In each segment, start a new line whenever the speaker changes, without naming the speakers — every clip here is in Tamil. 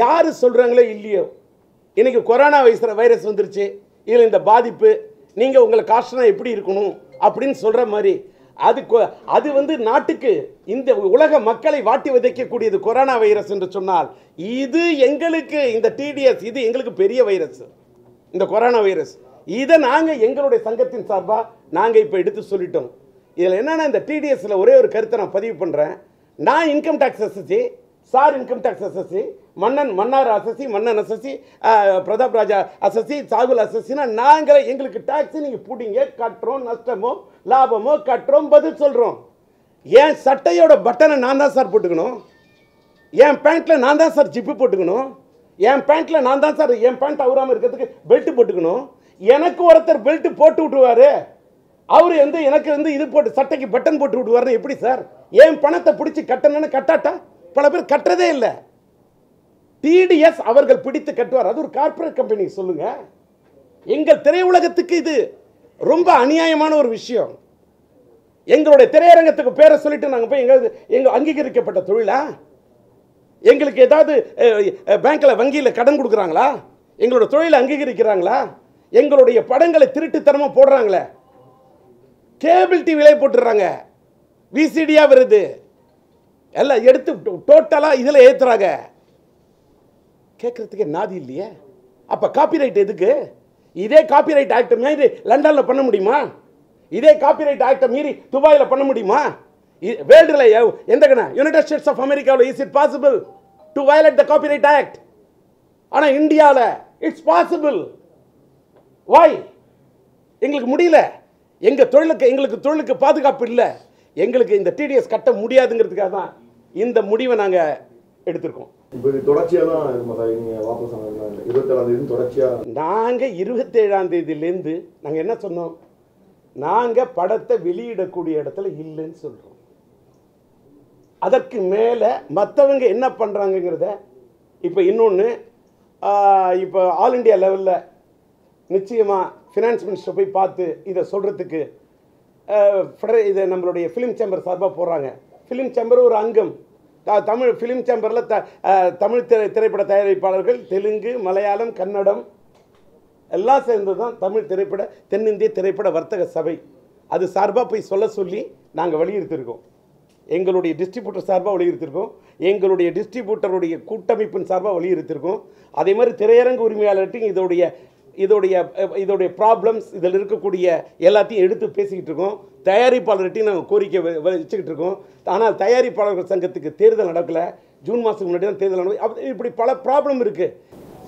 யார் சொல்கிறாங்களோ இல்லையோ? இன்றைக்கி கொரோனா வைரஸ் வைரஸ் வந்துருச்சு. இதில் இந்த பாதிப்பு நீங்கள் உங்களை காஸ்ட்னா எப்படி இருக்கணும் அப்படின்னு சொல்கிற மாதிரி அது கொ- அது வந்து நாட்டுக்கு இந்த உலக மக்களை வாட்டி விதைக்கக்கூடியது கொரோனா வைரஸ் என்று சொன்னால் இது எங்களுக்கு இந்த டிடிஎஸ் இது எங்களுக்கு பெரிய வைரஸ். இந்த கொரோனா வைரஸ். இதை நாங்கள் எங்களுடைய சங்கத்தின் சார்பாக நாங்கள் இப்போ எடுத்து சொல்லிட்டோம். இதில் என்னென்னா இந்த டிடிஎஸில் ஒரே ஒரு கருத்தை நான் பதிவு பண்ணுறேன் நான் income tax SSC sir income tax SSC மன்னன் மன்னார் அசசி மன்னன் அசசி பிரதாப் ராஜா அசசி சாகுல் அசசினா நாங்களே எங்களுக்கு டேக்ஸ் நீங்கள் பிடிங்க கட்டுறோம் நஷ்டமோ லாபமோ கட்டுறோம் பதில் சொல்கிறோம் என் சட்டையோட பட்டனை நான் தான் சார் போட்டுக்கணும். என் பேண்ட்டில் நான் தான் சார் ஜிப்பு போட்டுக்கணும். என் பேண்ட்டில் நான் தான் சார் என் பேண்ட் அவுறாமல் இருக்கிறதுக்கு பெல்ட் போட்டுக்கணும். எனக்கு ஒருத்தர் பெல்ட் போட்டு விட்டுருவாரு. அவர் வந்து எனக்கு வந்து இது போட்டு சட்டைக்கு பட்டன் போட்டு விடுவாருன்னு எப்படி சார் என் பணத்தை பிடிச்சி கட்டணும்னு கட்டாட்டா? பல பேர் கட்டுறதே இல்லை. டிடிஎஸ் அவர்கள் பிடித்து கட்டுவார். அது ஒரு கார்ப்பரேட் கம்பெனி சொல்லுங்க. எங்கள் திரையுலகத்துக்கு இது ரொம்ப அநியாயமான ஒரு விஷயம். எங்களுடைய திரையரங்கத்துக்கு பேரை சொல்லிட்டு நாங்கள் போய் எங்க எங்க அங்கீகரிக்கப்பட்ட தொழிலா? எங்களுக்கு ஏதாவது பேங்க்கில் வங்கியில் கடன் கொடுக்குறாங்களா? எங்களோட தொழிலை அங்கீகரிக்கிறாங்களா? எங்களுடைய படங்களை திருட்டுத்தனமாக போடுறாங்களே. கேபிள் டிவிலே போட்டுடுறாங்க. விசிடியாக வருது. எல்லாம் எடுத்து டோட்டலாக இதில் ஏற்றுறாங்க கேட்குறதுக்கே நாதி இல்லையே? அப்போ காப்பிரைட் எதுக்கு? இதே காப்பிரைட் ஆக்டை மீறி லண்டனில் பண்ண முடியுமா? இதே காப்பிரைட் ஆக்டை மீறி துபாயில் பண்ண முடியுமா? வேர்ல்டில் எந்த கண்ணா யுனைடெட் ஸ்டேட்ஸ் ஆஃப் அமெரிக்காவில் is it possible to violate the copyright act ஆனால் இந்தியாவில் இட்ஸ் பாசிபிள் வாய் எங்களுக்கு முடியல. எங்கள் தொழிலுக்கு எங்களுக்கு தொழிலுக்கு பாதுகாப்பு இல்லை. எங்களுக்கு இந்த டிடிஎஸ் கட்ட முடியாதுங்கிறதுக்காக தான் இந்த முடிவை நாங்கள் எடுத்திருக்கோம்.
நாங்கள் இருபத்தேழாம்
தேதியிலேருந்து நாங்கள் என்ன சொன்னோம்? நாங்கள் படத்தை வெளியிடக்கூடிய இடத்துல இல்லைன்னு சொல்கிறோம் அதற்கு மேலே மற்றவங்க என்ன பண்ணுறாங்கங்கிறத இப்போ இன்னொன்று இப்போ ஆல் இண்டியா லெவலில் நிச்சயமாக ஃபினான்ஸ் மினிஸ்டர் போய் பார்த்து இதை சொல்கிறதுக்கு இதை நம்மளுடைய ஃபிலிம் சேம்பர் சார்பாக போடுறாங்க. ஃபிலிம் சேம்பர் ஒரு அங்கம். தமிழ் ஃபிலிம் சேம்பரில் த தமிழ் திரை திரைப்பட தயாரிப்பாளர்கள் தெலுங்கு மலையாளம் கன்னடம் எல்லாம் சேர்ந்து தான் தமிழ் திரைப்பட தென்னிந்திய திரைப்பட வர்த்தக சபை. அது சார்பாக போய் சொல்ல சொல்லி நாங்கள் வலியுறுத்தியிருக்கோம் எங்களுடைய டிஸ்ட்ரிபியூட்டர் சார்பாக வலியுறுத்திருக்கோம். எங்களுடைய டிஸ்ட்ரிபியூட்டருடைய கூட்டமைப்பின் சார்பாக வலியுறுத்திருக்கோம். அதே மாதிரி திரையரங்கு உரிமையாளர்கிட்டையும் இதோடைய இதோடைய இதோடைய ப்ராப்ளம்ஸ் இதில் இருக்கக்கூடிய எல்லாத்தையும் எடுத்து பேசிக்கிட்டு இருக்கோம். தயாரிப்பாளர்கிட்டையும் நாங்கள் கோரிக்கை வச்சுக்கிட்டு இருக்கோம். ஆனால் தயாரிப்பாளர்கள் சங்கத்துக்கு தேர்தல் நடக்கலை. ஜூன் மாதத்துக்கு முன்னாடி தான் தேர்தல் நடக்கும் இப்படி பல ப்ராப்ளம் இருக்குது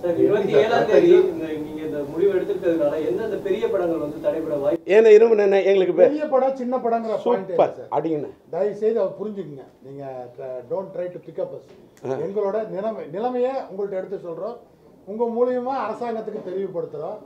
சார் இருபத்தி ஏழாம் தேதி இந்த நீங்க இந்த முடிவு எடுத்துக்கிட்டதுனால எந்தெந்த பெரிய படங்கள் வந்து தடைபட வாய்ப்பு
ஏன்னா இரும்பு என்ன எங்களுக்கு
பெரிய படம் சின்ன படங்கிற பாயிண்ட்
சூப்பர். அப்படின்னு
தயவு செய்து அவர் புரிஞ்சுக்குங்க. நீங்க don't try to pick up us எங்களோட நிலைமை நிலைமையை உங்கள்ட்ட எடுத்து சொல்றோம். உங்கள் மூலியமாக அரசாங்கத்துக்கு தெளிவுபடுத்துகிறோம்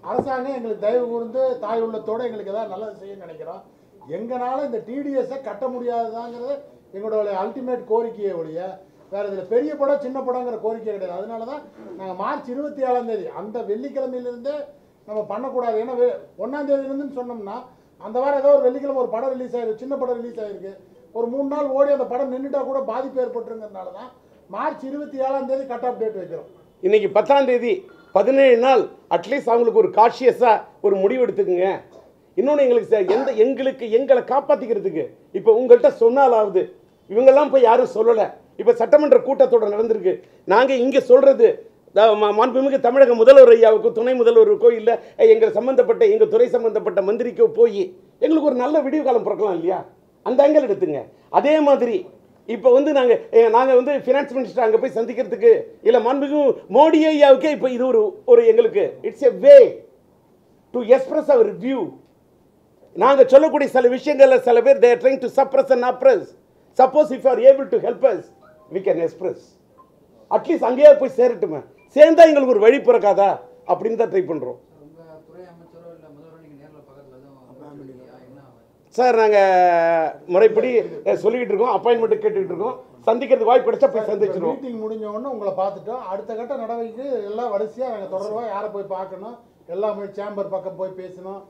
அரசாங்கம் எங்களுக்கு தயவு கூர்ந்து தாய் உள்ளத்தோட எங்களுக்கு ஏதாவது நல்லது செய்ய நினைக்கிறோம். எங்களால் இந்த டிடிஎஸை கட்ட முடியாதுதாங்கிறது எங்களோட அல்டிமேட் கோரிக்கையை ஒழிய வேற இதில் பெரிய படம் சின்ன படங்கிற கோரிக்கை கிடையாது. அதனால தான் நாங்கள் மார்ச் இருபத்தி ஏழாம் தேதி அந்த வெள்ளிக்கிழமையிலிருந்தே நம்ம பண்ணக்கூடாது. ஏன்னா வெ- ஒண்ணாம் சொன்னோம்னா அந்த வாரம் ஏதோ ஒரு வெள்ளிக்கிழமை ஒரு படம் ரிலீஸ் ஆயிருக்கு சின்ன படம் ரிலீஸ் ஆயிருக்கு. ஒரு மூணு நாள் ஓடி அந்த படம் நின்றுட்டா கூட பாதிப்பு ஏற்பட்டுருங்கிறதுனால தான் மார்ச் இருபத்தி ஏழாம் தேதி கட் ஆஃப் டேட் வைக்கிறோம்.
இன்னைக்கு பத்தாம் தேதி பதினேழு நாள் அட்லீஸ்ட் அவங்களுக்கு ஒரு காஷியஸாக ஒரு முடிவு எடுத்துக்குங்க. இன்னொன்று எங்களுக்கு ச- எந்த எங்களுக்கு எங்களை காப்பாற்றிக்கிறதுக்கு இப்போ உங்கள்கிட்ட சொன்னாலாவது இவங்கெல்லாம் போய் யாரும் சொல்லலை. இப்போ சட்டமன்ற கூட்டத்தோட நடந்திருக்கு. நாங்கள் இங்கே சொல்கிறது மாண்புமிகு தமிழக முதல்வர் ஐயாவுக்கு துணை முதல்வருக்கோ இல்லை எங்கள் சம்மந்தப்பட்ட எங்கள் துறை சம்மந்தப்பட்ட மந்திரிக்கோ போய் எங்களுக்கு ஒரு நல்ல விடிவு காலம் பிறக்கலாம் இல்லையா? அந்த ஆங்கிள் எடுத்துங்க. அதே மாதிரி இப்போ வந்து நாங்கள் நாங்கள் வந்து ஃபினான்ஸ் மினிஸ்டர் அங்கே போய் சந்திக்கிறதுக்கு இல்லை மாண்புமிகு மோடி ஐயாவுக்கே இப்போ இது ஒரு ஒரு எங்களுக்கு it's a way to express our view நாங்கள் சொல்லக்கூடிய சில விஷயங்களில் சில பேர் they're trying to suppress and oppress suppose if are able to help us we can express at least அங்கேயே போய் சேரட்டுமே. சேர்ந்தா எங்களுக்கு ஒரு வழி பிறக்காதா? அப்படின்னு தான் ட்ரை பண்ணுறோம்
உங்க துறை அமைச்சரோ இல்ல முதல்வரோ நீங்க நேர்ல பார்க்கறதுல எதுவும் இல்லையா? என்ன ஆகுது?
சார் நாங்கள் முறைப்படி சொல்லிக்கிட்டு இருக்கோம் அப்பாயின்மெண்ட் கேட்டுக்கிட்டு இருக்கோம். சந்திக்கிறதுக்கு வாய்ப்பு கிடைச்சா போய் சந்திச்சிருவோம்.
மீட்டிங் முடிஞ்ச உடனே உங்களை பார்த்துட்டோம். அடுத்த கட்ட நடவடிக்கை எல்லாம் வரிசையாக நாங்கள் தொடர்பாக யாரை போய் பார்க்கணும்? எல்லாம் சேம்பர் பக்கம் போய் பேசணும்.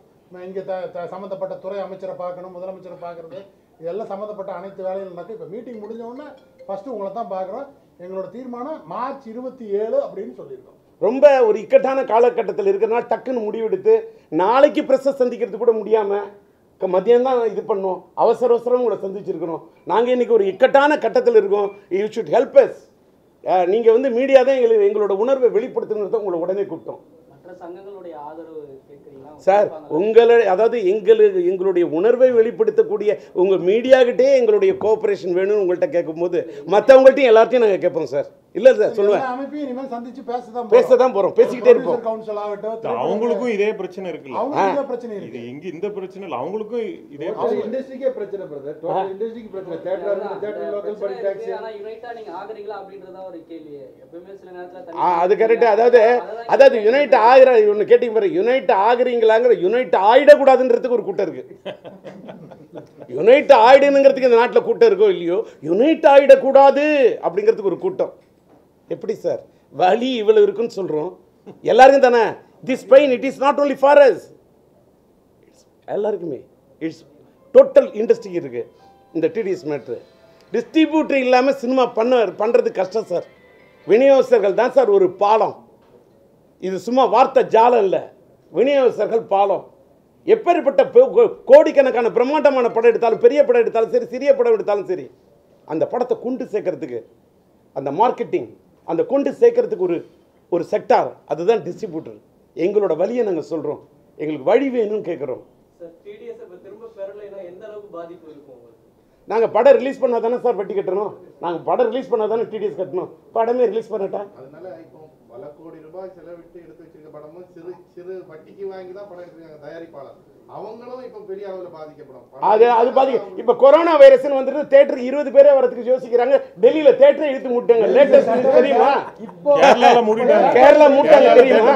இங்கே த த- சம்மந்தப்பட்ட துறை அமைச்சரை பார்க்கணும் முதலமைச்சரை பார்க்கறது. இதெல்லாம் சம்மந்தப்பட்ட அனைத்து வேலைகளும் நடக்கும். இப்போ மீட்டிங் முடிஞ்ச உடனே ஃபஸ்ட்டு உங்களை தான் பார்க்குறோம். எங்களோட தீர்மானம் மார்ச் இருபத்தி ஏழு அப்படின்னு சொல்லியிருக்கோம்.
ரொம்ப ஒரு இக்கட்டான காலகட்டத்தில் இருக்கிறனால டக்குன்னு முடிவெடுத்து நாளைக்கு ப்ரெஸ்ஸை சந்திக்கிறது கூட முடியாமல் மதியம் தான் இது பண்ணோம். அவசர அவசரம் உங்களை சந்திச்சிருக்கிறோம் நாங்கள் இன்னைக்கு ஒரு இக்கட்டான கட்டத்தில் இருக்கோம். யூ ஷுட் ஹெல்ப் எஸ் நீங்கள் வந்து மீடியா தான் எங்களுக்கு எங்களோட உணர்வை வெளிப்படுத்துங்கிறத உங்களை உடனே கூப்பிட்டோம். சார் உங்களை அதாவது எங்களுக்கு எங்களுடைய உணர்வை வெளிப்படுத்தக்கூடிய உங்கள் மீடியாகிட்டே எங்களுடைய கோஆப்ரேஷன் வேணும்னு உங்கள்கிட்ட கேட்கும்போது மற்றவங்கள்ட்டையும் எல்லார்ட்டையும் நாங்கள் கேட்போம் சார். இல்லை சார் சொல்லுவேன்.
அமைப்பையும் இனிமேல் சந்திச்சு பேசதான்
பேச தான் போகிறோம் பேசிக்கிட்டே இருப்போம்.
கவுன்சில் ஆகட்டும்
அவங்களுக்கும் இதே பிரச்சனை இருக்குல்ல.
அவங்களுக்கும் இதே பிரச்சனை
இது
இருக்கு.
எங்க இந்த பிரச்சனை இல்ல அவங்களுக்கும் இதே
அவங்க இண்டஸ்ட்ரிக்கே பிரச்சனை பிரதர் டோட்டல் இண்டஸ்ட்ரிக்கு பிரச்சனை. Theatre theatre local body tax
ஆனா யுனைட்டா நீங்க ஆகுறீங்களா அப்படின்றதா ஒரு கேள்வி. எப்பவுமே சில நேரத்துல
அது கரெக்டு அதாவது அதாவது யுனைட் ஆகிற ஒன்று கேட்டீங்க பாரு யுனைட் ஆகுறீங்களாங்கிற யுனைட் ஆயிடக்கூடாதுன்றதுக்கு ஒரு கூட்டம் இருக்கு. யுனைட் ஆயிடணுங்கிறதுக்கு இந்த நாட்டில் கூட்டம் இருக்கோ இல்லையோ யுனைட் ஆயிடக்கூடாது அப்படிங்கிறதுக்கு ஒரு கூட்டம். எப்படி சார்? வலி இவ்வளவு இருக்குன்னு சொல்கிறோம் எல்லாருக்கும் தானே? This pain it is not only for us எல்லாருக்குமே. இட்ஸ் டோட்டல் இண்டஸ்ட்ரி இருக்கு. இந்த டிடிஎஸ் மேட்ரு டிஸ்ட்ரிபியூட்டர் இல்லாமல் சினிமா பண்ண பண்ணுறது கஷ்டம் சார். விநியோகஸ்தர்கள் தான் சார் ஒரு பாலம். இது சும்மா வார்த்தை ஜாலம் இல்லை. விநியோகஸ்தர்கள் பாலம். எப்பேற்பட்ட கோ- கோடிக்கணக்கான பிரம்மாண்டமான படம் எடுத்தாலும் பெரிய படம் எடுத்தாலும் சரி சிறிய படம் எடுத்தாலும் சரி அந்த படத்தை கொண்டு சேர்க்கறதுக்கு அந்த மார்க்கெட்டிங் அந்த கொண்டு சேர்க்கறதுக்கு ஒரு ஒரு செக்டார் அதுதான் டிஸ்ட்ரிபியூட்டர் எங்களோட வழியை நாங்கள் சொல்கிறோம் எங்களுக்கு வழி வேணும்னு கேட்குறோம். நாங்கள் படம் ரிலீஸ் பண்ணால் தானே சார் வட்டி கட்டணும்? நாங்கள் படம் ரிலீஸ் பண்ணால் தானே டிடிஎஸ் கட்டணும்? படமே ரிலீஸ் பண்ணட்டா?
பல கோடி ரூபாய் செலவிட்டு எடுத்து வச்சிருக்க படமும் சிறு சிறு வட்டிக்கு வாங்கி தான் படம் எடுத்திருக்காங்க தயாரிப்பாளர். அவங்களும் இப்போ பெரிய அளவில் பாதிக்கப்படும். படம்
அது அது பாத்தீங்க இப்போ கொரோனா வைரஸ்னு வந்துட்டு தேட்டருக்கு இருபது பேரே வரதுக்கு யோசிக்கிறாங்க. டெல்லியில தேட்டரை இழுத்து மூட்டாங்க. லேட்டஸ்ட் தெரியுமா?
கேரளால மூடிட்டாங்க.
கேரளா மூட்டாங்க தெரியுமா?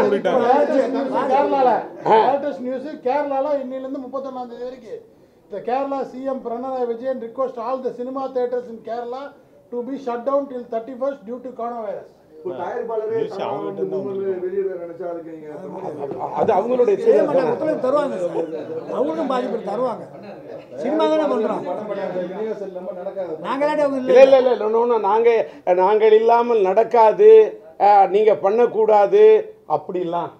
கேரளால. லேட்டஸ்ட் நியூஸ் கேரளால இன்னிலிருந்து முப்பத்தொன்னாம் தேதி வரைக்கும். இந்த Kerala CM Pinarayi Vijayan request all the cinema theatres in Kerala to be shut down till thirty first due to
நீங்க
அது அவங்களுடைய.
தருவாங்க அவங்களுக்கும் பாதிப்பு தருவாங்க. சினிமா தானே பண்றோம். அவங்க
இல்ல. இல்ல இல்ல ஒன்று நாங்கள் நாங்கள் இல்லாமல் நடக்காது. நீங்க பண்ணக்கூடாது. அப்படிலாம்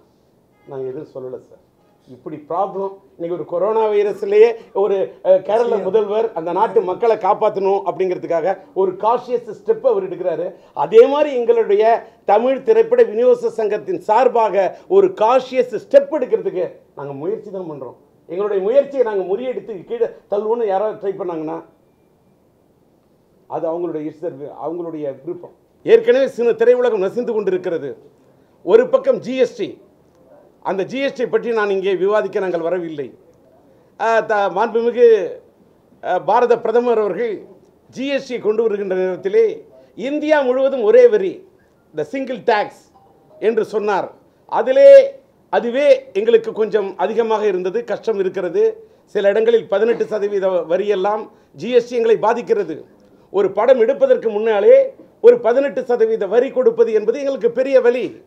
நான் எதுவும் சொல்லலை சார். இப்படி ப்ராப்ளம் இன்னைக்கு ஒரு கொரோனா வைரஸ்லயே ஒரு கேரள முதல்வர் அந்த நாட்டு மக்களை காப்பாற்றணும் அப்படிங்கிறதுக்காக ஒரு காஷியஸ் ஸ்டெப் அவர் எடுக்கிறாரு. அதே மாதிரி எங்களுடைய தமிழ் திரைப்பட விநியோக சங்கத்தின் சார்பாக ஒரு காஷியஸ் ஸ்டெப் எடுக்கிறதுக்கு நாங்கள் முயற்சி தான் பண்ணுறோம் எங்களுடைய முயற்சியை நாங்கள் முறியடித்து கீழே தள்ளுவோன்னு யாராவது ட்ரை பண்ணாங்கன்னா அது அவங்களுடைய இஷ்ட அவங்களுடைய விருப்பம். ஏற்கனவே சின்ன திரையுலகம் நசிந்து கொண்டிருக்கிறது. ஒரு பக்கம் ஜிஎஸ்டி அந்த ஜிஎஸ்டி பற்றி நான் இங்கே விவாதிக்க நாங்கள் வரவில்லை. த- மாண்புமிகு பாரத பிரதமர் அவர்கள் ஜிஎஸ்டி கொண்டு வருகின்ற நேரத்திலே இந்தியா முழுவதும் ஒரே வரி த சிங்கிள் டேக்ஸ் என்று சொன்னார். அதிலே அதுவே எங்களுக்கு கொஞ்சம் அதிகமாக இருந்தது கஷ்டம் இருக்கிறது. சில இடங்களில் பதினெட்டு சதவீத வரியெல்லாம் ஜிஎஸ்டி எங்களை பாதிக்கிறது. ஒரு படம் எடுப்பதற்கு முன்னாலே ஒரு பதினெட்டு சதவீத வரி கொடுப்பது என்பது எங்களுக்கு பெரிய வழி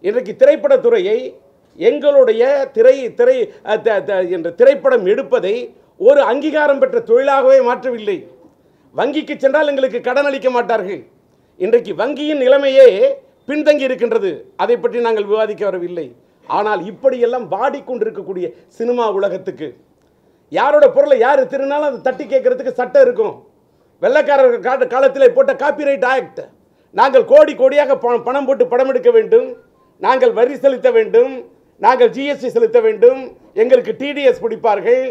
இன்றைக்கு திரைப்படத்துறையை எங்களுடைய திரை திரை த- த- என்ற திரைப்படம் எடுப்பதை ஒரு அங்கீகாரம் பெற்ற தொழிலாகவே மாற்றவில்லை. வங்கிக்கு சென்றால் எங்களுக்கு கடன் அளிக்க மாட்டார்கள். இன்றைக்கு வங்கியின் நிலைமையே பின்தங்கி இருக்கின்றது. அதை பற்றி நாங்கள் விவாதிக்க வரவில்லை. ஆனால் இப்படியெல்லாம் வாடிக்கொண்டிருக்கக்கூடிய சினிமா உலகத்துக்கு யாரோட பொருளை யார் திருநாளும் அதை தட்டி கேட்கறதுக்கு சட்டம் இருக்கும். வெள்ளைக்காரர்கள் கால காலத்தில் போட்ட காப்பிரைட் ஆக்ட் நாங்கள் கோடி கோடியாக பணம் போட்டு படம் எடுக்க வேண்டும். நாங்கள் வரி செலுத்த வேண்டும். நாங்கள் ஜிஎஸ்டி செலுத்த வேண்டும். எங்களுக்கு டிடிஎஸ் பிடிப்பார்கள்.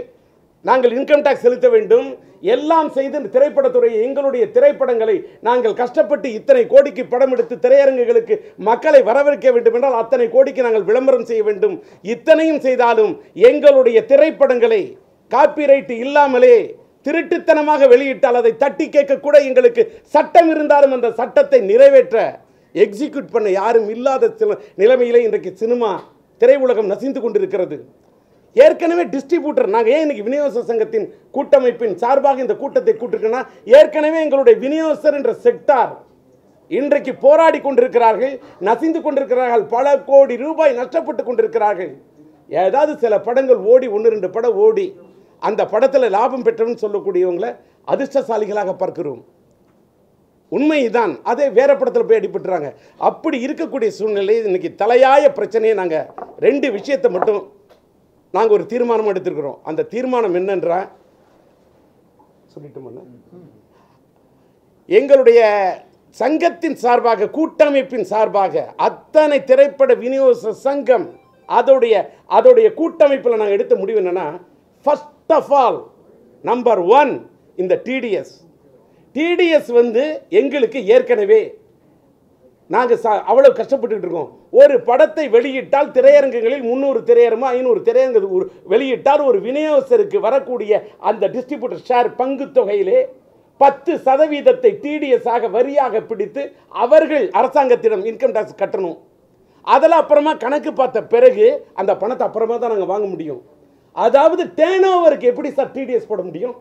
நாங்கள் இன்கம் டேக்ஸ் செலுத்த வேண்டும். எல்லாம் செய்து இந்த திரைப்படத்துறையை எங்களுடைய திரைப்படங்களை நாங்கள் கஷ்டப்பட்டு இத்தனை கோடிக்கு படம் எடுத்து திரையரங்குகளுக்கு மக்களை வரவேற்க வேண்டும் என்றால் அத்தனை கோடிக்கு நாங்கள் விளம்பரம் செய்ய வேண்டும். இத்தனையும் செய்தாலும் எங்களுடைய திரைப்படங்களை காப்பிரைட் இல்லாமலே திருட்டுத்தனமாக வெளியிட்டால் அதை தட்டி கேட்க கூட எங்களுக்கு சட்டம் இருந்தாலும் அந்த சட்டத்தை நிறைவேற்ற எக்ஸிக்யூட் பண்ண யாரும் இல்லாத சில நிலைமையிலே இன்றைக்கு சினிமா திரையுலகம் நசிந்து கொண்டிருக்கிறது. ஏற்கனவே டிஸ்ட்ரிபியூட்டர் நாங்கள் ஏன் இன்னைக்கு விநியோக சங்கத்தின் கூட்டமைப்பின் சார்பாக இந்த கூட்டத்தை கூட்டிருக்கோன்னா ஏற்கனவே எங்களுடைய விநியோகஸ்தர் என்ற செக்டார் இன்றைக்கு போராடி கொண்டிருக்கிறார்கள் நசிந்து கொண்டிருக்கிறார்கள் பல கோடி ரூபாய் நஷ்டப்பட்டு கொண்டிருக்கிறார்கள். ஏதாவது சில படங்கள் ஓடி ஒன்று ரெண்டு படம் ஓடி அந்த படத்தில் லாபம் பெற்றவன் சொல்லக்கூடியவங்களை அதிர்ஷ்டசாலிகளாக பார்க்கிறோம். உண்மைதான். அதே வேற படத்தில் போய் அடிபட்டுறாங்க. அப்படி இருக்கக்கூடிய சூழ்நிலை இன்னைக்கு தலையாய பிரச்சனையை நாங்கள் ரெண்டு விஷயத்தை மட்டும் நாங்கள் ஒரு தீர்மானம் எடுத்திருக்கிறோம். அந்த தீர்மானம் என்னன்றா? சொல்லிட்டு எங்களுடைய சங்கத்தின் சார்பாக கூட்டமைப்பின் சார்பாக அத்தனை திரைப்பட விநியோக சங்கம் அதோடைய அதோடைய கூட்டமைப்பில் நாங்கள் எடுத்த முடிவு என்னன்னா first of all number one இந்த டிடிஎஸ் டிடிஎஸ் வந்து எங்களுக்கு ஏற்கனவே நாங்கள் சா அவ்வளோ கஷ்டப்பட்டுக்கிட்டு இருக்கோம். ஒரு படத்தை வெளியிட்டால் திரையரங்குகளில் முந்நூறு திரையரங்கமோ ஐநூறு திரையரங்கு ஒரு- வெளியிட்டால் ஒரு விநியோகஸ்தருக்கு வரக்கூடிய அந்த டிஸ்ட்ரிபியூட்டர் ஷேர் பங்கு தொகையிலே பத்து சதவீதத்தை டிடிஎஸ் ஆக வரியாக பிடித்து அவர்கள் அரசாங்கத்திடம் இன்கம் டேக்ஸ் கட்டணும். அதெல்லாம் அப்புறமா கணக்கு பார்த்த பிறகு அந்த பணத்தை அப்புறமா தான் நாங்கள் வாங்க முடியும். அதாவது டேன் ஓவருக்கு எப்படி சார் டிடிஎஸ் போட முடியும்?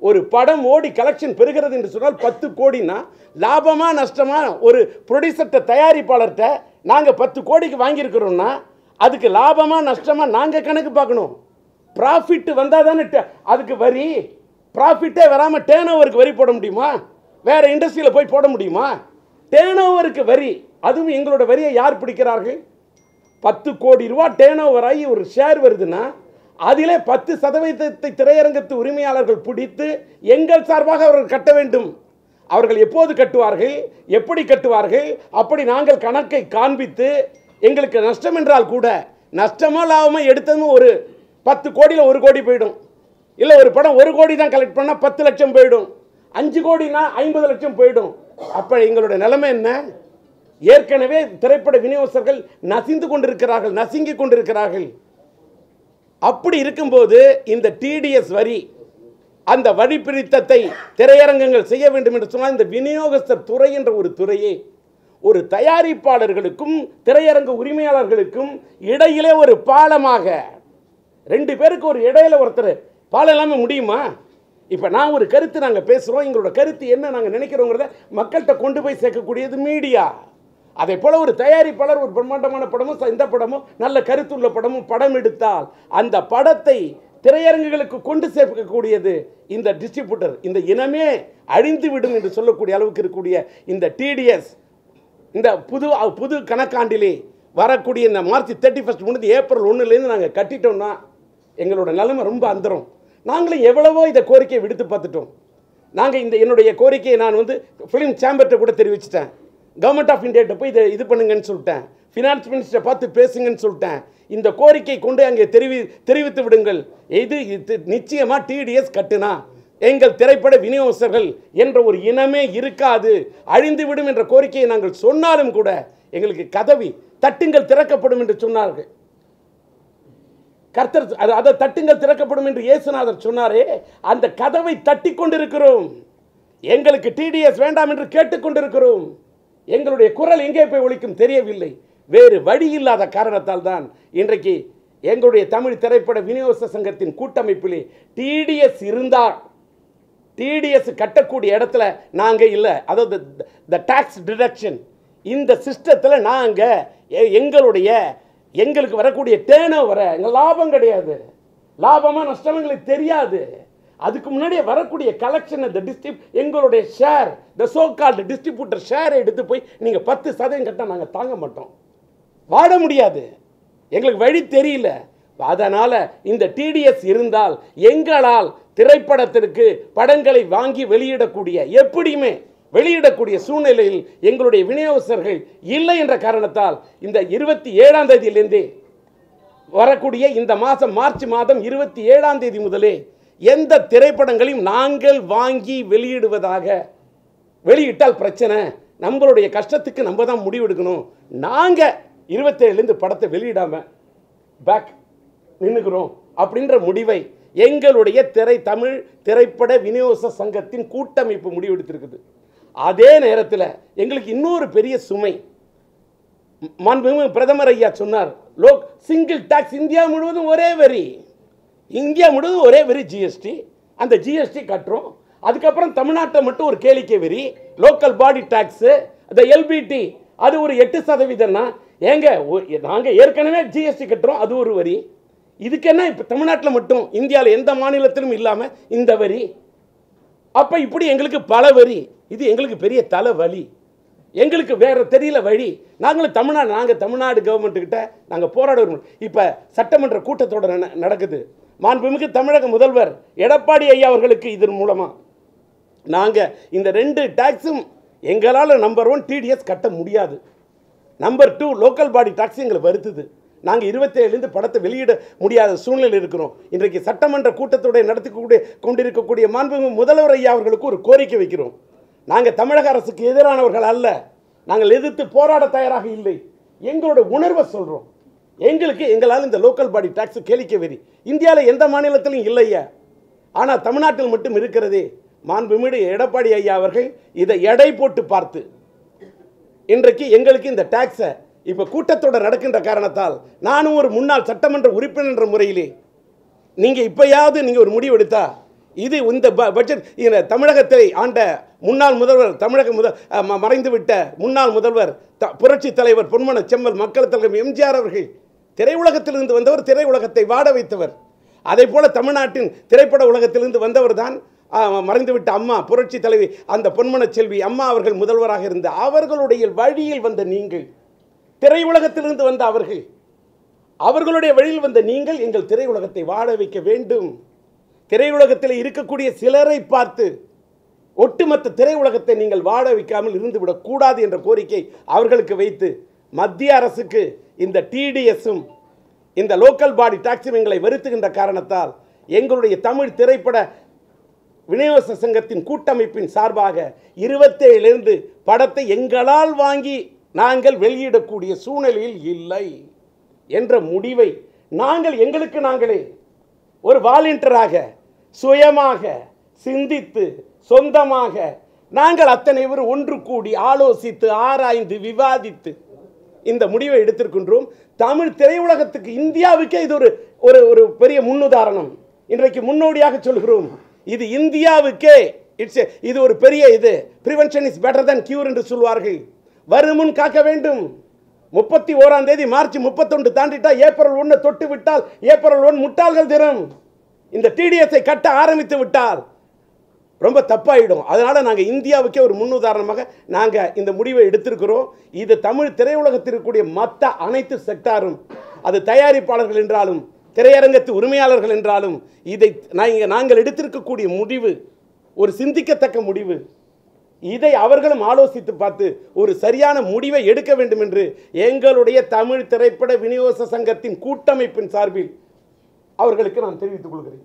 ஒரு படம் ஓடி கலெக்ஷன் பெறுகிறது என்று சொன்னால் பத்து கோடினா லாபமா நஷ்டமா? ஒரு ப்ரொடியூசர்கிட்ட தயாரிப்பாளர்கிட்ட நாங்கள் பத்து கோடிக்கு வாங்கியிருக்கிறோம்னா அதுக்கு லாபமா நஷ்டமா நாங்கள் கணக்கு பார்க்கணும். ப்ராஃபிட் வந்தால் தானே அதுக்கு வரி. ப்ராஃபிட்டே வராமல் டேர்ன் ஓவருக்கு வரி போட முடியுமா? வேறு இண்டஸ்ட்ரியில் போய் போட முடியுமா? டேர்ன் ஓவருக்கு வரி. அதுவும் எங்களோட வரியை யார் பிடிக்கிறார்கள்? பத்து கோடி ரூபா டேர்ன் ஓவர் ஆகி ஒரு ஷேர் வருதுன்னா அதிலே பத்து சதவீதத்தை திரையரங்கத்து உரிமையாளர்கள் பிடித்து எங்கள் சார்பாக அவர்கள் கட்ட வேண்டும். அவர்கள் எப்போது கட்டுவார்கள்? எப்படி கட்டுவார்கள்? அப்படி நாங்கள் கணக்கை காண்பித்து எங்களுக்கு நஷ்டம் என்றால் கூட நஷ்டமோ லாபமோ எடுத்ததும் ஒரு பத்து கோடியில் ஒரு கோடி போயிடும். இல்லை ஒரு படம் ஒரு கோடி தான் கலெக்ட் பண்ணால் பத்து லட்சம் போயிடும். அஞ்சு கோடினா ஐம்பது லட்சம் போயிடும். அப்போ எங்களுடைய நிலைமை என்ன? ஏற்கனவே திரைப்பட விநியோகஸ்தர்கள் நசிந்து கொண்டிருக்கிறார்கள் நசுங்கி கொண்டிருக்கிறார்கள். அப்படி இருக்கும்போது இந்த டிடிஎஸ் வரி அந்த வரி பிடித்தத்தை திரையரங்கங்கள் செய்ய வேண்டும் என்று சொன்னால் இந்த விநியோகஸ்தர் துறை என்ற ஒரு துறையே ஒரு தயாரிப்பாளர்களுக்கும் திரையரங்க உரிமையாளர்களுக்கும் இடையிலே ஒரு பாலமாக ரெண்டு பேருக்கு ஒரு இடையில ஒருத்தர் பாலம் இல்லாமல் முடியுமா? இப்போ நான் ஒரு கருத்து நாங்கள் பேசுகிறோம் எங்களோட கருத்து என்ன நாங்கள் நினைக்கிறோங்கிறத மக்கள்கிட்ட கொண்டு போய் சேர்க்கக்கூடியது மீடியா. அதே போல ஒரு தயாரிப்பாளர் ஒரு பிரம்மாண்டமான படமும் இந்த படமும் நல்ல கருத்துள்ள படமும் படம் எடுத்தால் அந்த படத்தை திரையரங்குகளுக்கு கொண்டு சேர்க்கக்கூடியது இந்த டிஸ்ட்ரிபியூட்டர் இந்த இனமே அழிந்து விடும் என்று சொல்லக்கூடிய அளவுக்கு இருக்கக்கூடிய இந்த டிடிஎஸ் இந்த புது புது கணக்காண்டிலே வரக்கூடிய இந்த மார்ச் தேர்ட்டி ஃபஸ்ட் முடிஞ்சு ஏப்ரல் ஒன்றுலேருந்து நாங்கள் கட்டிட்டோம்னா எங்களோட நிலைமை ரொம்ப அந்தரும். நாங்களும் எவ்வளவோ இதை கோரிக்கையை விடுத்து பார்த்துட்டோம். நாங்கள் இந்த என்னுடைய கோரிக்கையை நான் வந்து ஃபிலிம் சேம்பர்கிட்ட கூட தெரிவிச்சிட்டேன். கவர்மெண்ட் ஆஃப் இந்தியாட்ட போய் இதை இது பண்ணுங்கன்னு சொல்லிட்டேன். ஃபினான்ஸ் மினிஸ்டரை பார்த்து பேசுங்கன்னு சொல்லிட்டேன். இந்த கோரிக்கை கொண்டு அங்கே தெரிவி தெரிவித்து விடுங்கள். இது இது நிச்சயமாக டிடிஎஸ் கட்டுனா? எங்கள் திரைப்பட விநியோகஸ்தர்கள் என்ற ஒரு இனமே இருக்காது. அழிந்துவிடும் என்ற கோரிக்கையை நாங்கள் சொன்னாலும் கூட எங்களுக்கு கதவி தட்டுங்கள் திறக்கப்படும் என்று சொன்னார்கள். கர்த்தர் அது அதை தட்டுங்கள் திறக்கப்படும் என்று இயேசுநாதர் சொன்னாரே. அந்த கதவை தட்டி கொண்டிருக்கிறோம். எங்களுக்கு டிடிஎஸ் வேண்டாம் என்று கேட்டுக்கொண்டிருக்கிறோம் எங்களுடைய குரல் எங்கே போய் ஒழிக்கும் தெரியவில்லை. வேறு வழி இல்லாத காரணத்தால் தான் இன்றைக்கு எங்களுடைய தமிழ் திரைப்பட விநியோக சங்கத்தின் கூட்டமைப்பிலே டிடிஎஸ் இருந்தால் டிடிஎஸ் கட்டக்கூடிய இடத்துல நாங்கள் இல்லை. அதாவது த டாக்ஸ் டிடக்ஷன் இந்த சிஸ்டத்தில் நாங்கள் எங்களுடைய எங்களுக்கு வரக்கூடிய டேர்ன் ஓவரை எங்கள் லாபம் கிடையாது. லாபமாக நஷ்டம் எங்களுக்கு தெரியாது. அதுக்கு முன்னாடியே வரக்கூடிய கலெக்ஷன் த டிஸ்ட்ரிப் எங்களுடைய share the so called distributor ஷேரை எடுத்து போய் நீங்கள் பத்து சதவீதம் கட்டால் நாங்கள் தாங்க மாட்டோம். வாட முடியாது. எங்களுக்கு வழி தெரியல. அதனால் இந்த டிடிஎஸ் இருந்தால் எங்களால் திரைப்படத்திற்கு படங்களை வாங்கி வெளியிடக்கூடிய எப்படியுமே வெளியிடக்கூடிய சூழ்நிலையில் எங்களுடைய விநியோகஸ்தர்கள் இல்லை என்ற காரணத்தால் இந்த இருபத்தி ஏழாம் தேதியிலிருந்தே வரக்கூடிய இந்த மாதம் மார்ச் மாதம் இருபத்தி ஏழாம் தேதி முதலே எந்த திரைப்படங்களையும் நாங்கள் வாங்கி வெளியிடுவதாக. வெளியிட்டால் பிரச்சனை. நம்மளுடைய கஷ்டத்துக்கு நம்ம தான் முடிவெடுக்கணும். நாங்கள் இருபத்தேழுலேருந்து படத்தை வெளியிடாமல் பேக் நின்றுக்கிறோம் அப்படின்ற முடிவை எங்களுடைய திரை தமிழ் திரைப்பட விநியோக சங்கத்தின் கூட்டமைப்பு முடிவெடுத்திருக்குது. அதே நேரத்தில் எங்களுக்கு இன்னொரு பெரிய சுமை. மாண்புமிகு பிரதமர் ஐயா சொன்னார் லோக் சிங்கிள் டாக்ஸ் இந்தியா முழுவதும் ஒரே வரி. இந்தியா முழுவதும் ஒரே வரி ஜிஎஸ்டி அந்த ஜிஎஸ்டி கட்டுறோம். அதுக்கப்புறம் தமிழ்நாட்டில் மட்டும் ஒரு கேளிக்கை வரி லோக்கல் பாடி டேக்ஸு அந்த எல்பிடி அது ஒரு எட்டு சதவீதம்னா ஏங்க நாங்கள் ஏற்கனவே ஜிஎஸ்டி கட்டுறோம் அது ஒரு வரி இதுக்கு என்ன இப்போ தமிழ்நாட்டில் மட்டும் இந்தியாவில் எந்த மாநிலத்திலும் இல்லாமல் இந்த வரி அப்போ இப்படி எங்களுக்கு பல வரி இது எங்களுக்கு பெரிய தலைவலி. எங்களுக்கு வேற தெரியல வழி. நாங்களும் தமிழ்நாடு நாங்கள் தமிழ்நாடு கவர்மெண்ட்டுக்கிட்ட கிட்ட நாங்கள் போராட இப்போ சட்டமன்ற கூட்டத்தொடர் நடக்குது. மாண்புமிகு தமிழக முதல்வர் எடப்பாடி ஐயா அவர்களுக்கு இதன் மூலமாக நாங்கள் இந்த ரெண்டு டேக்ஸும் எங்களால் நம்பர் ஒன் டிடிஎஸ் கட்ட முடியாது. Number two local body tax எங்களை வருத்துது. நாங்கள் இருபத்தேழுலேருந்து படத்தை வெளியிட முடியாத சூழ்நிலை இருக்கிறோம். இன்றைக்கு சட்டமன்ற கூட்டத்தோட நடத்திக்கூடிய கொண்டிருக்கக்கூடிய மாண்புமிகு முதல்வர் ஐயா அவர்களுக்கு ஒரு கோரிக்கை வைக்கிறோம். நாங்கள் தமிழக அரசுக்கு எதிரானவர்கள் அல்ல. நாங்கள் எதிர்த்து போராட தயாராக இல்லை. எங்களோட உணர்வை சொல்கிறோம் எங்களுக்கு எங்களால் இந்த லோக்கல் பாடி டாக்ஸ் கேளிக்க வெறி. இந்தியாவில் எந்த மாநிலத்திலும் இல்லையா. ஆனால் தமிழ்நாட்டில் மட்டும் இருக்கிறதே. மாண்புமிகு எடப்பாடி ஐயா அவர்கள் இதை எடை போட்டு பார்த்து. இன்றைக்கு எங்களுக்கு இந்த டாக்ஸை இப்போ கூட்டத்தொடர் நடக்கின்ற காரணத்தால் நானும் ஒரு முன்னாள் சட்டமன்ற உறுப்பினர் என்ற முறையிலே நீங்கள் இப்போயாவது நீங்கள் ஒரு முடிவு எடுத்தா இது இந்த ப- பட்ஜெட் இந்த தமிழகத்தை ஆண்ட முன்னாள் முதல்வர் தமிழக முதல் மறைந்துவிட்ட முன்னாள் முதல்வர் த புரட்சி தலைவர் பொன்மன செம்மல் மக்கள் தலைவர் எம்ஜிஆர் அவர்கள் திரையுலகத்திலிருந்து வந்தவர் திரையுலகத்தை வாட வைத்தவர். அதே போல தமிழ்நாட்டின் திரைப்பட உலகத்திலிருந்து வந்தவர் தான் மறைந்துவிட்ட அம்மா புரட்சி தலைவி அந்த பொன்மன செல்வி அம்மா அவர்கள் முதல்வராக இருந்த அவர்களுடைய வழியில் வந்த நீங்கள் திரையுலகத்திலிருந்து வந்த அவர்கள் அவர்களுடைய வழியில் வந்த நீங்கள் எங்கள் திரையுலகத்தை வாட வைக்க வேண்டும். திரையுலகத்தில் இருக்கக்கூடிய சிலரை பார்த்து ஒட்டுமொத்த திரையுலகத்தை நீங்கள் வாட வைக்காமல் இருந்துவிடக் கூடாது என்ற கோரிக்கை அவர்களுக்கு வைத்து மத்திய அரசுக்கு இந்த டிடிஎஸும் இந்த லோக்கல் பாடி டாக்ஸும் எங்களை வருத்துகின்ற காரணத்தால் எங்களுடைய தமிழ் திரைப்பட விநியோக சங்கத்தின் கூட்டமைப்பின் சார்பாக இருபத்தேழிலிருந்து படத்தை எங்களால் வாங்கி நாங்கள் வெளியிடக்கூடிய சூழ்நிலையில் இல்லை என்ற முடிவை நாங்கள் எங்களுக்கு நாங்களே ஒரு வாலண்டியராக சுயமாக சிந்தித்து சொந்தமாக நாங்கள் அத்தனை பேர் ஒன்று கூடி ஆலோசித்து ஆராய்ந்து விவாதித்து இந்த முடிவை எடுத்திருக்கின்றோம். தமிழ் திரையுலகத்துக்கு இந்தியாவுக்கே இது ஒரு ஒரு ஒரு பெரிய முன்னுதாரணம். இன்றைக்கு முன்னோடியாக சொல்கிறோம். இது இந்தியாவுக்கே இட்ஸ் இது ஒரு பெரிய இது. Prevention is better than cure என்று சொல்வார்கள். வருமுன் காக்க வேண்டும். முப்பத்தி ஓராம் தேதி மார்ச் முப்பத்தொன்று தாண்டிட்டா ஏப்ரல் ஒன்று தொட்டு விட்டால் ஏப்ரல் ஒன் முட்டாள்கள் தினம். இந்த டிடிஎஸ்ஐ கட்ட ஆரம்பித்து விட்டால் ரொம்ப தப்பாயிடும். அதனால் நாங்கள் இந்தியாவுக்கே ஒரு முன்னுதாரணமாக நாங்கள் இந்த முடிவை எடுத்திருக்கிறோம். இது தமிழ் திரையுலகத்தில் இருக்கக்கூடிய மற்ற அனைத்து செக்டாரும் அது தயாரிப்பாளர்கள் என்றாலும் திரையரங்கத்து உரிமையாளர்கள் என்றாலும் இதை நாங்கள் நாங்கள் எடுத்திருக்கக்கூடிய முடிவு ஒரு சிந்திக்கத்தக்க முடிவு இதை அவர்களும் ஆலோசித்து பார்த்து ஒரு சரியான முடிவை எடுக்க வேண்டும் என்று எங்களுடைய தமிழ் திரைப்பட விநியோக சங்கத்தின் கூட்டமைப்பின் சார்பில் அவர்களுக்கு நான் தெரிவித்துக் கொள்கிறேன்.